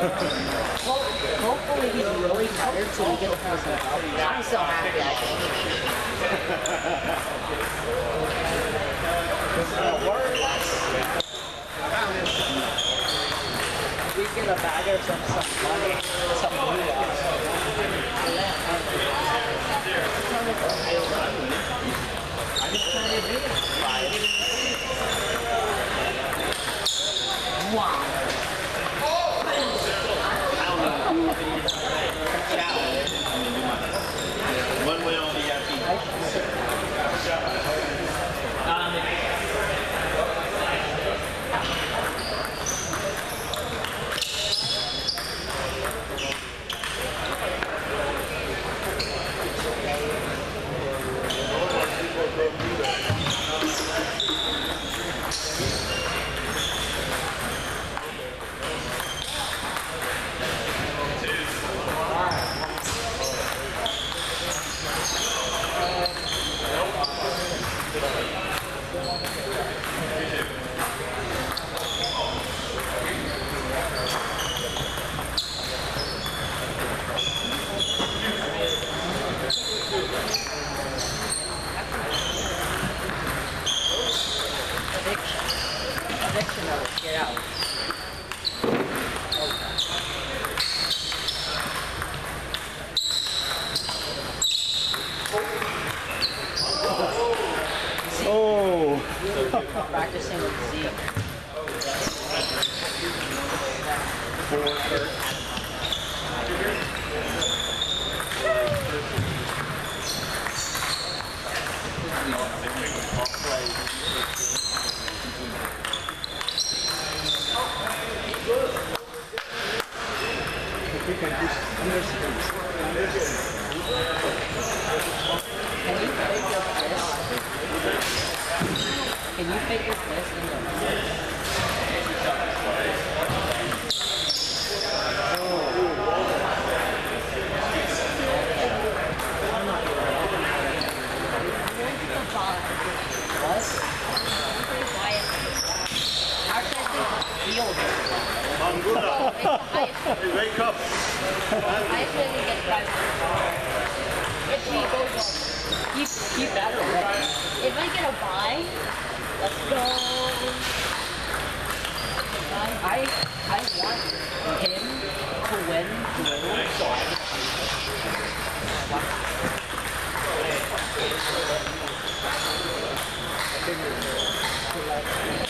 Well, hopefully he's really tired so we get the first one. I'm so happy I can. We get a bag or some, some money, some I'm just trying to do it. Wow. One way on VIP. Addiction. Addiction of it. Get out. Oh, Practicing with Z. Can you? Can you fake in your What? How should I feel this? Mangula, hey, wake up. Keep, keep that away. If I get a buy, let's go. I, I want him to win so I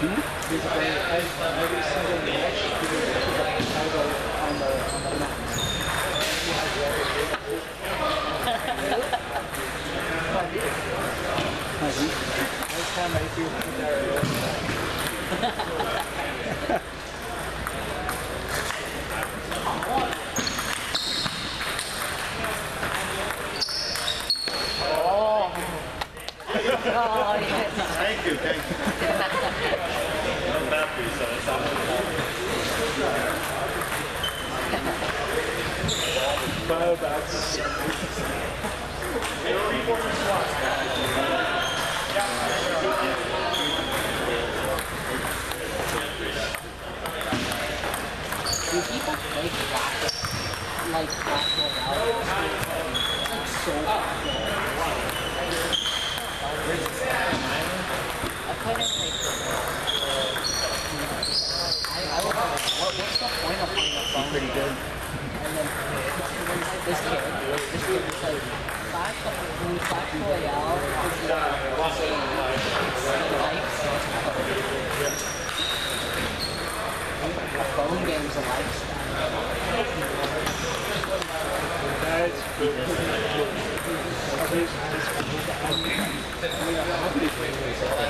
Hmm? Thank you.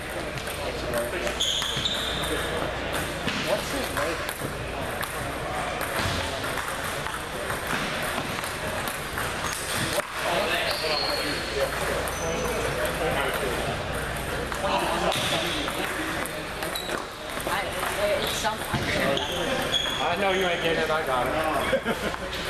I, know you ain't getting it. I got it.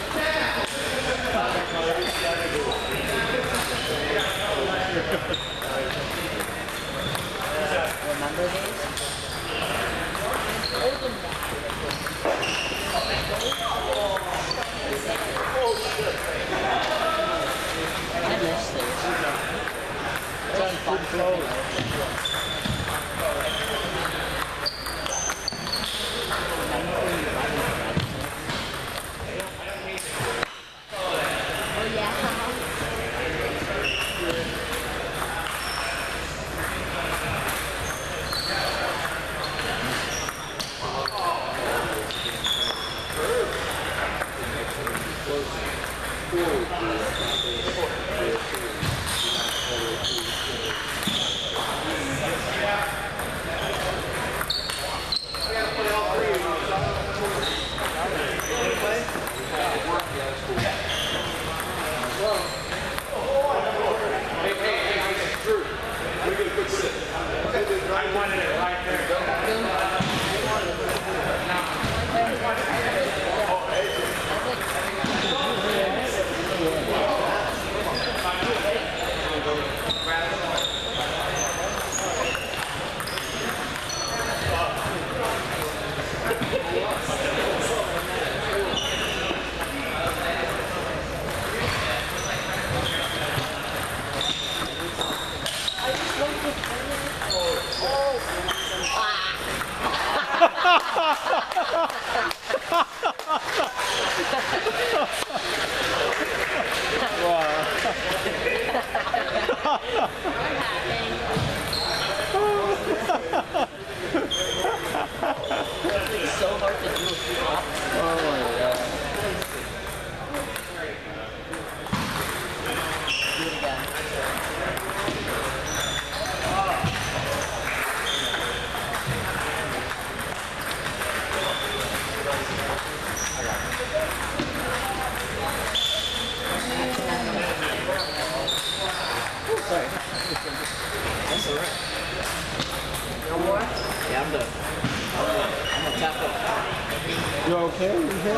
okay? You hit?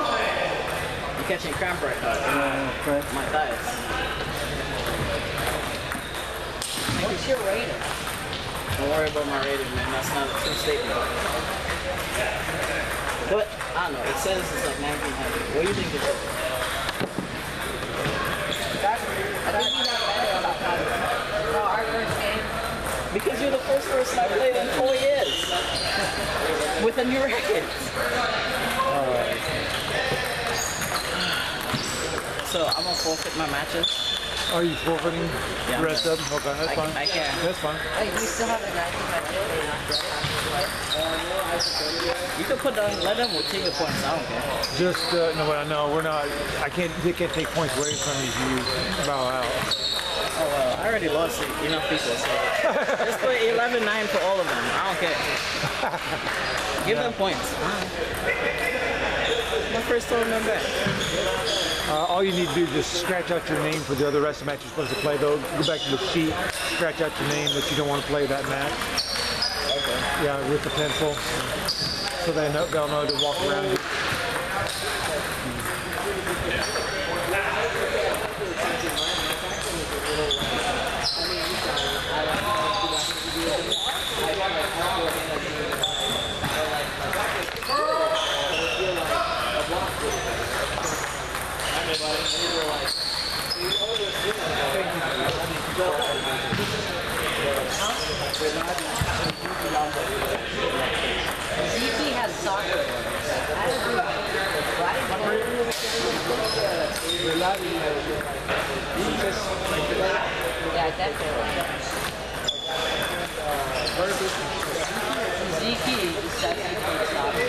You catching cramp right now? Uh, okay. My thighs. What's your rating? Don't worry about my rating, man. That's not a true statement. But I don't know. It says it's like 1900. What do you think it is? I think you got better on that time. No, our first game. Because you're the first person I played in four years with a new racket. So I'm gonna forfeit my matches. Are you forfeiting Yeah, the I'm rest of them? Okay, that's I, fine. I can. That's fine. Wait, we still have the 1900. You can put down, let them, we'll take the points. I don't care. Just uh, no, but no, we're not. I can't. They can't take points away from you if you bow out. Oh well, I already lost enough people, so just put 11-9 for all of them. I don't care. Give them points. First tournament back. Uh, all you need to do is just scratch out your name for the other rest of the match you're supposed to play. Though, go back to the sheet, scratch out your name that you don't want to play that match. Okay. Yeah, with the pencil, so they know, they'll know to walk around. They're not completely on the Ziki has soccer. I don't know. They're not in the Yeah, definitely. Ziki is definitely playing soccer.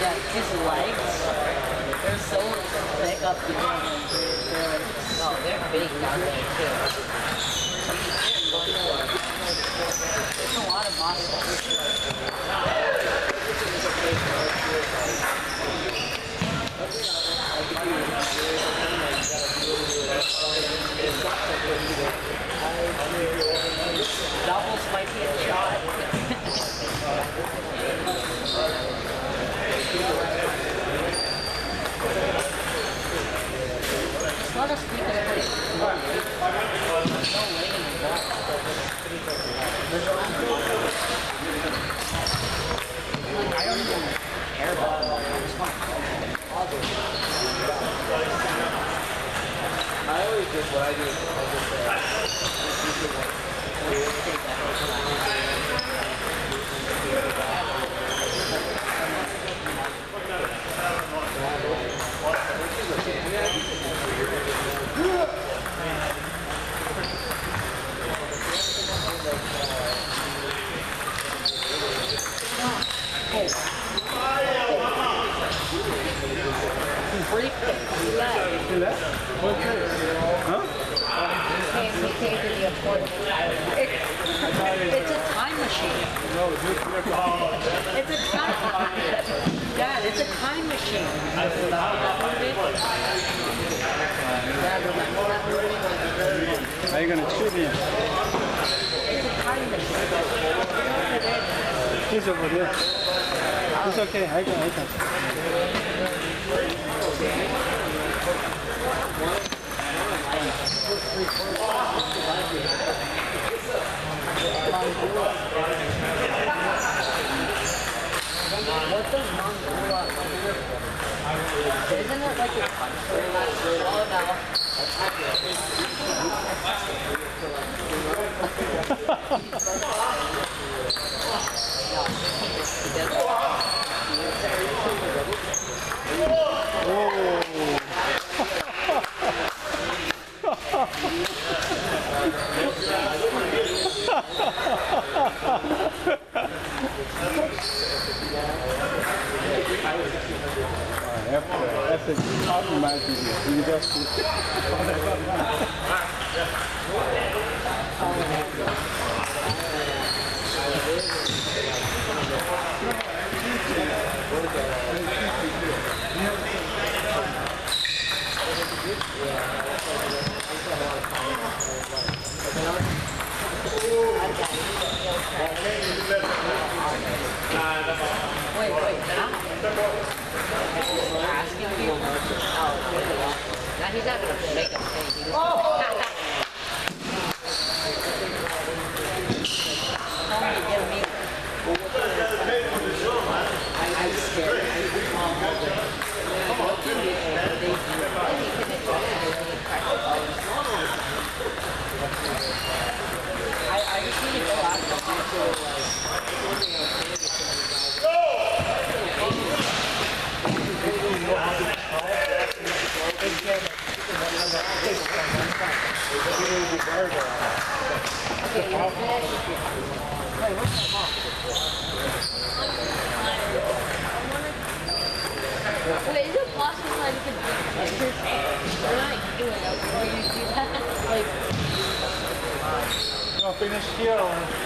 Yeah, his legs are so thick up the ground. Oh, no, they're big down there too. Thank you. He's over there. It's okay. I can. I can. Isn't it like a country that's all about? here.